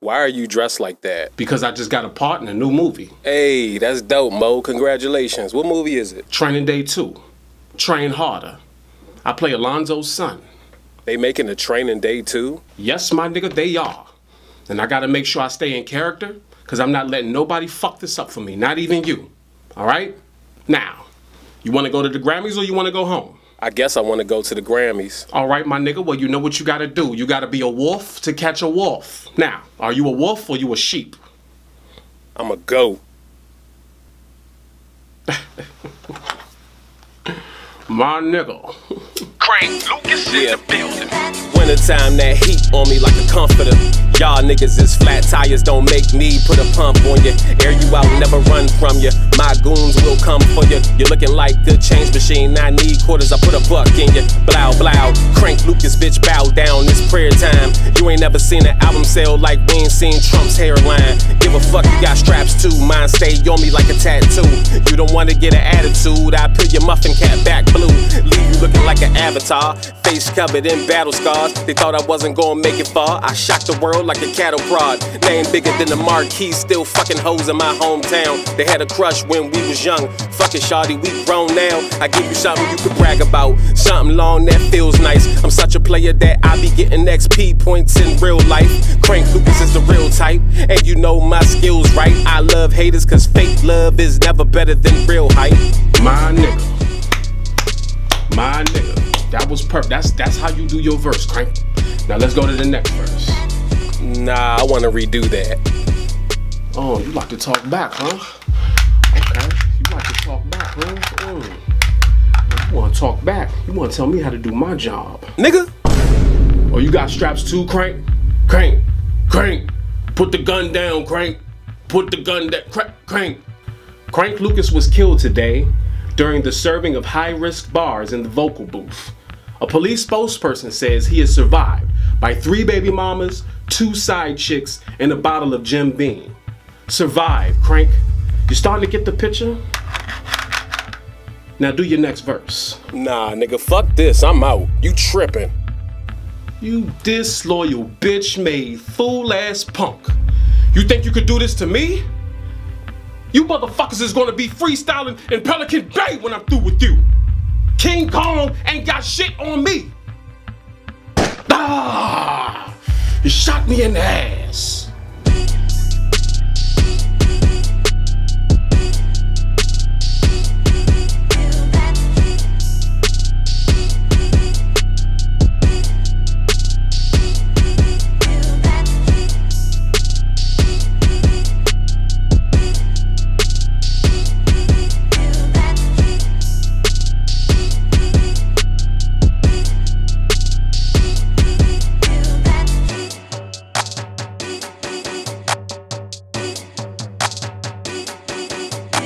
Why are you dressed like that? Because I just got a part in a new movie. Hey, that's dope, Mo. Congratulations. What movie is it? Training Day 2. Train Harder. I play Alonzo's son. They making a Training Day 2? Yes, my nigga, they are. And I gotta make sure I stay in character, because I'm not letting nobody fuck this up for me, not even you. All right? Now, you wanna go to the Grammys or you wanna go home? I guess I want to go to the Grammys. All right, my nigga. Well, you know what you gotta do. You gotta be a wolf to catch a wolf. Now, are you a wolf or you a sheep? I'm a goat. my nigga. Crank Lucas Yeah. in the building. Wintertime, that heat on me like a comforter. Y'all niggas is flat tires, don't make me put a pump on you. Air you out, never run from you. My goons will come for you. You're looking like good change machine. I need quarters, I put a buck in you. Blow, blow. Crank Lucas, bitch, bow down. It's prayer time. You ain't never seen an album sell like we ain't seen Trump's hairline. Give a fuck, you got straps too. Mine stay on me like a tattoo. You don't wanna get an attitude. I peel your muffin cap back blue. Leave avatar. Face covered in battle scars. They thought I wasn't gonna make it far. I shocked the world like a cattle prod. Name bigger than the marquee. Still fucking hoes in my hometown. They had a crush when we was young. Fuck it, shawty, we grown now. I give you something you could brag about. Something long that feels nice. I'm such a player that I be getting XP points in real life. Crank Lucas is the real type. And you know my skills, right? I love haters cause fake love is never better than real hype. My nigga. My nigga. That was perfect. That's that's how you do your verse, Crank. Now let's go to the next verse. Nah, I wanna redo that. Oh, you like to talk back, huh? Okay. You like to talk back, huh? Mm. You wanna talk back. You wanna tell me how to do my job. Nigga, Oh, you got straps too, Crank? Crank, Crank, put the gun down, Crank. Put the gun down, Crank, Crank. Crank Lucas was killed today during the serving of high risk bars in the vocal booth. A police spokesperson says he is survived by three baby mamas, two side chicks, and a bottle of Jim Beam. Survive, Crank. You starting to get the picture? Now do your next verse. nah, nigga, fuck this. I'm out. You tripping. You disloyal bitch made fool ass punk. You think you could do this to me? You motherfuckers is gonna be freestyling in Pelican Bay when I'm through with you. King Kong ain't got shit on me. Ah! You shot me in the ass.